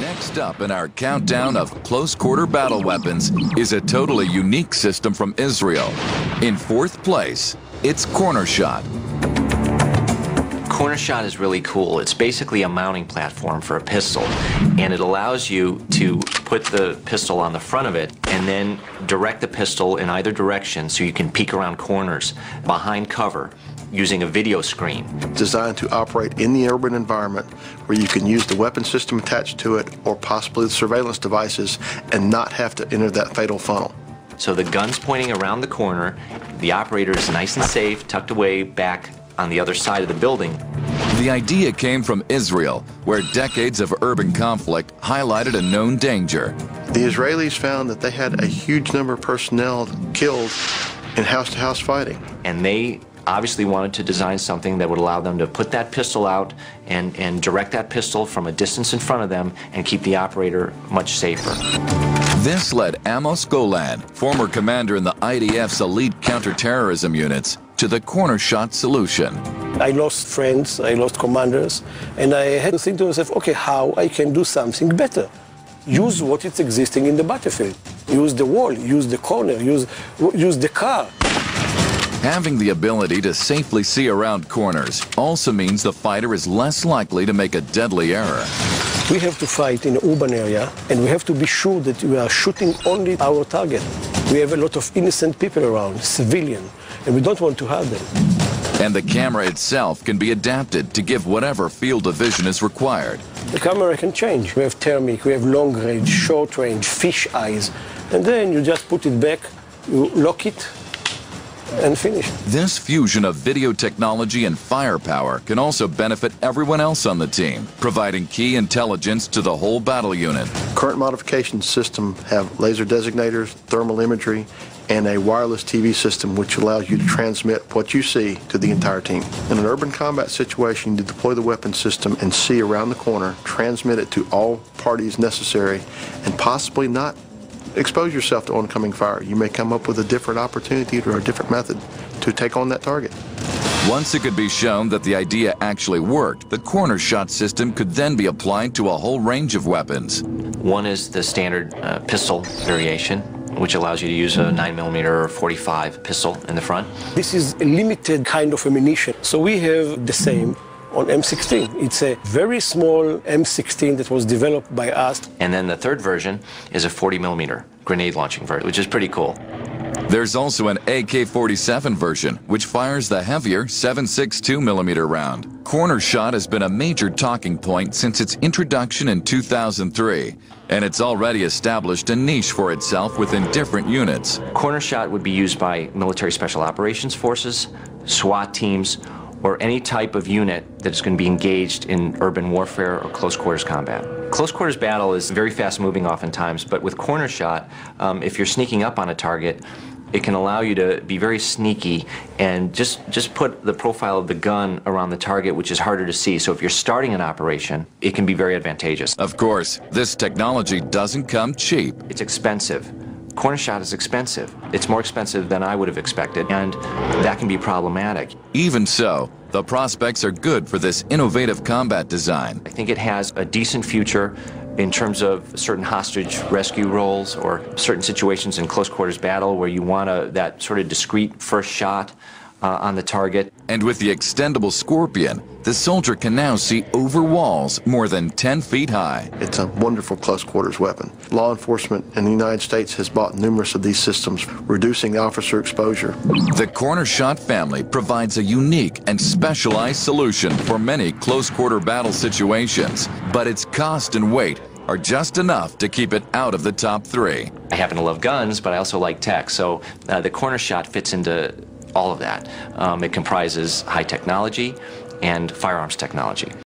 Next up in our countdown of close quarter battle weapons is a totally unique system from Israel. In fourth place, it's CornerShot. Corner Shot is really cool. It's basically a mounting platform for a pistol, and it allows you to put the pistol on the front of it and then direct the pistol in either direction so you can peek around corners behind cover using a video screen. Designed to operate in the urban environment where you can use the weapon system attached to it or possibly the surveillance devices and not have to enter that fatal funnel. So the gun's pointing around the corner, the operator is nice and safe, tucked away back on the other side of the building. The idea came from Israel, where decades of urban conflict highlighted a known danger. The Israelis found that they had a huge number of personnel killed in house to house fighting. And they obviously wanted to design something that would allow them to put that pistol out and, and direct that pistol from a distance in front of them and keep the operator much safer. This led Amos Golan, former commander in the IDF's elite counterterrorism units, to the CornerShot solution. I lost friends, I lost commanders, and I had to think to myself, okay, how I can do something better? Use what is existing in the battlefield. Use the wall, use the corner, use, use the car. Having the ability to safely see around corners also means the fighter is less likely to make a deadly error. We have to fight in an urban area, and we have to be sure that we are shooting only our target. We have a lot of innocent people around, civilian, and we don't want to hurt them. And the camera itself can be adapted to give whatever field of vision is required. The camera can change. We have thermic, we have long range, short range, fish eyes, and then you just put it back, you lock it, and finish. This fusion of video technology and firepower can also benefit everyone else on the team, providing key intelligence to the whole battle unit. Current modification system have laser designators, thermal imagery, and a wireless TV system which allows you to transmit what you see to the entire team. In an urban combat situation, you deploy the weapon system and see around the corner, transmit it to all parties necessary, and possibly not expose yourself to oncoming fire. You may come up with a different opportunity or a different method to take on that target. Once it could be shown that the idea actually worked, the CornerShot system could then be applied to a whole range of weapons. One is the standard uh, pistol variation, which allows you to use a 9mm or 45 pistol in the front. This is a limited kind of ammunition, so we have the same on M16. It's a very small M16 that was developed by us. And then the third version is a 40 millimeter grenade launching version, which is pretty cool. There's also an AK-47 version, which fires the heavier 7.62 millimeter round. CornerShot has been a major talking point since its introduction in 2003, and it's already established a niche for itself within different units. Corner shot would be used by military special operations forces, SWAT teams, or any type of unit that's going to be engaged in urban warfare or close quarters combat. Close quarters battle is very fast moving oftentimes, but with CornerShot, um, if you're sneaking up on a target, it can allow you to be very sneaky and just, just put the profile of the gun around the target, which is harder to see. So if you're starting an operation, it can be very advantageous. Of course, this technology doesn't come cheap. It's expensive. CornerShot is expensive. It's more expensive than I would have expected, and that can be problematic. Even so, the prospects are good for this innovative combat design. I think it has a decent future in terms of certain hostage rescue roles or certain situations in close quarters battle where you want a, that sort of discreet first shot uh, on the target. And with the extendable Scorpion, the soldier can now see over walls more than 10 feet high. It's a wonderful close quarters weapon. Law enforcement in the United States has bought numerous of these systems, reducing officer exposure. The CornerShot family provides a unique and specialized solution for many close quarter battle situations, but its cost and weight are just enough to keep it out of the top three. I happen to love guns, but I also like tech, so uh, the CornerShot fits into all of that. Um, it comprises high technology and firearms technology.